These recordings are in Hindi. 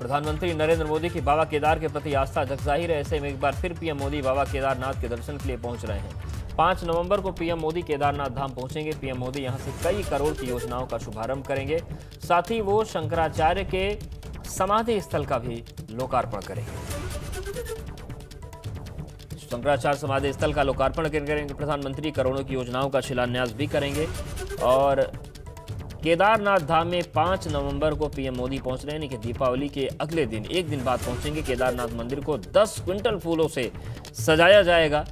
प्रधानमंत्री नरेंद्र मोदी की बाबा केदार के प्रति आस्था जग ज़ाहिर है, ऐसे में एक बार फिर पीएम मोदी बाबा केदारनाथ के दर्शन के लिए पहुँच रहे हैं। पाँच नवंबर को पीएम मोदी केदारनाथ धाम पहुँचेंगे। पीएम मोदी यहाँ से कई करोड़ की योजनाओं का शुभारंभ करेंगे। साथ ही वो शंकराचार्य के समाधि स्थल का भी लोकार्पण करेंगे। शंकराचार्य समाधि स्थल का लोकार्पण करेंगे। प्रधानमंत्री करोड़ों की योजनाओं का शिलान्यास भी करेंगे और केदारनाथ धाम में पाँच नवंबर को पीएम मोदी पहुँच रहे हैं। कि दीपावली के अगले दिन, एक दिन बाद पहुँचेंगे। केदारनाथ मंदिर को 10 क्विंटल फूलों से सजाया जाएगा।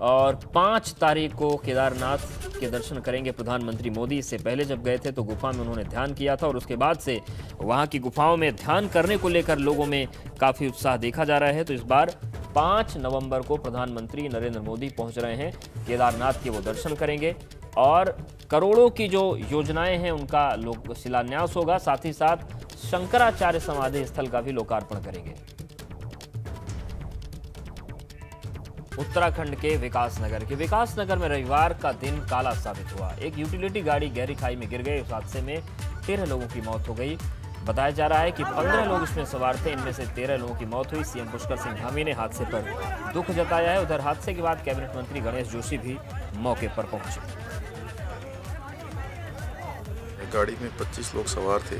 और पाँच तारीख को केदारनाथ के दर्शन करेंगे प्रधानमंत्री मोदी। इससे पहले जब गए थे तो गुफा में उन्होंने ध्यान किया था और उसके बाद से वहाँ की गुफाओं में ध्यान करने को लेकर लोगों में काफ़ी उत्साह देखा जा रहा है। तो इस बार पाँच नवंबर को प्रधानमंत्री नरेंद्र मोदी पहुँच रहे हैं। केदारनाथ के वो दर्शन करेंगे। और करोड़ों की जो योजनाएँ हैं, उनका लोक शिलान्यास होगा। साथ ही साथ शंकराचार्य समाधि स्थल का भी लोकार्पण करेंगे। उत्तराखंड के विकास नगर के विकास नगर में रविवार का दिन काला साबित हुआ। एक यूटिलिटी गाड़ी गहरी खाई में गिर गई। इस हादसे में तेरह लोगों की मौत हो गई। बताया जा रहा है कि पंद्रह लोग इसमें सवार थे। इनमें से तेरह लोगों की मौत हुई। सीएम पुष्कर सिंह धामी ने हादसे पर दुख जताया है। उधर हादसे के बाद कैबिनेट मंत्री गणेश जोशी भी मौके पर पहुँचे। गाड़ी में 25 लोग सवार थे,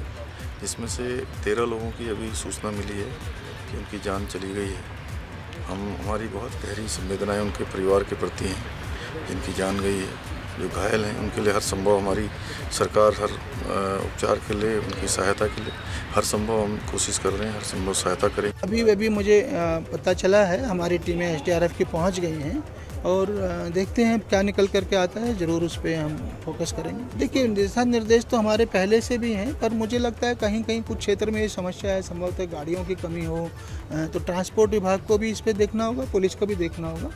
जिसमें से 13 लोगों की अभी सूचना मिली है कि उनकी जान चली गई है। हम, हमारी बहुत गहरी संवेदनाएँ उनके परिवार के प्रति हैं, जिनकी जान गई है। जो घायल हैं, उनके लिए हर संभव हमारी सरकार हर उपचार के लिए, उनकी सहायता के लिए हर संभव हम कोशिश कर रहे हैं, हर संभव सहायता करें। अभी अभी मुझे पता चला है, हमारी टीमें एस की पहुँच गई हैं। और देखते हैं क्या निकल करके आता है, ज़रूर उस पर हम फोकस करेंगे। देखिए, दिशा निर्देश तो हमारे पहले से भी हैं, पर मुझे लगता है कहीं कहीं कुछ क्षेत्र में ये समस्या है, संभवतः गाड़ियों की कमी हो तो ट्रांसपोर्ट विभाग को भी इस पर देखना होगा, पुलिस को भी देखना होगा।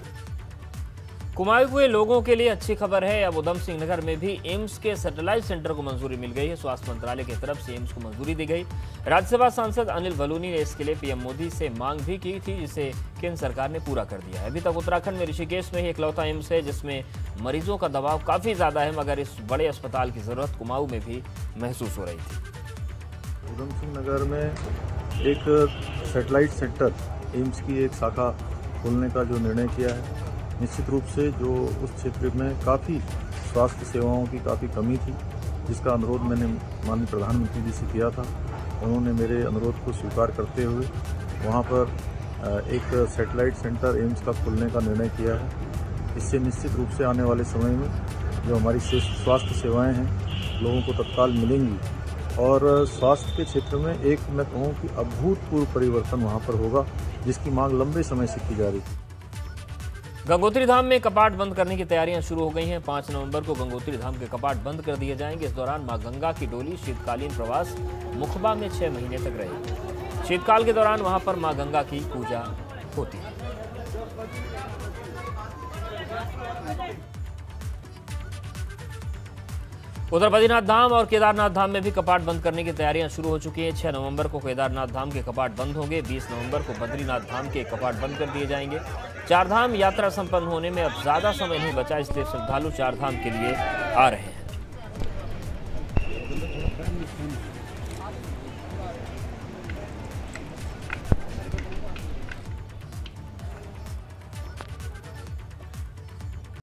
कुमाए हुए लोगों के लिए अच्छी खबर है। अब उधम सिंह नगर में भी एम्स के सैटेलाइट सेंटर को मंजूरी मिल गई है। स्वास्थ्य मंत्रालय की तरफ़ से एम्स को मंजूरी दी गई। राज्यसभा सांसद अनिल बलूनी ने इसके लिए पीएम मोदी से मांग भी की थी, जिसे केंद्र सरकार ने पूरा कर दिया है। अभी तक उत्तराखंड में ऋषिकेश में ही इकलौता एम्स है, जिसमें मरीजों का दबाव काफ़ी ज़्यादा है, मगर इस बड़े अस्पताल की ज़रूरत कुमाऊ में भी महसूस हो रही थी। उधम सिंह नगर में एक सेटेलाइट सेंटर एम्स की एक शाखा खोलने का जो निर्णय किया है निश्चित रूप से जो उस क्षेत्र में काफ़ी स्वास्थ्य सेवाओं की काफ़ी कमी थी, जिसका अनुरोध मैंने माननीय प्रधानमंत्री जी से किया था, उन्होंने मेरे अनुरोध को स्वीकार करते हुए वहाँ पर एक सेटेलाइट सेंटर एम्स का खोलने का निर्णय किया है। इससे निश्चित रूप से आने वाले समय में जो हमारी स्वास्थ्य सेवाएँ हैं, लोगों को तत्काल मिलेंगी और स्वास्थ्य के क्षेत्र में एक मैं कहूँ कि अभूतपूर्व परिवर्तन वहाँ पर होगा, जिसकी मांग लंबे समय से की जा रही थी। गंगोत्री धाम में कपाट बंद करने की तैयारियाँ शुरू हो गई हैं। पाँच नवंबर को गंगोत्री धाम के कपाट बंद कर दिए जाएँगे। इस दौरान माँ गंगा की डोली शीतकालीन प्रवास मुखबा में छह महीने तक रहेगी। शीतकाल के दौरान वहाँ पर माँ गंगा की पूजा होती है। उधर बद्रीनाथ धाम और केदारनाथ धाम में भी कपाट बंद करने की तैयारियाँ शुरू हो चुकी हैं। छह नवंबर को केदारनाथ धाम के कपाट बंद होंगे 20 नवंबर को बद्रीनाथ धाम के कपाट बंद कर दिए जाएँगे। चारधाम यात्रा संपन्न होने में अब ज़्यादा समय नहीं बचा, इसलिए श्रद्धालु चारधाम के लिए आ रहे हैं।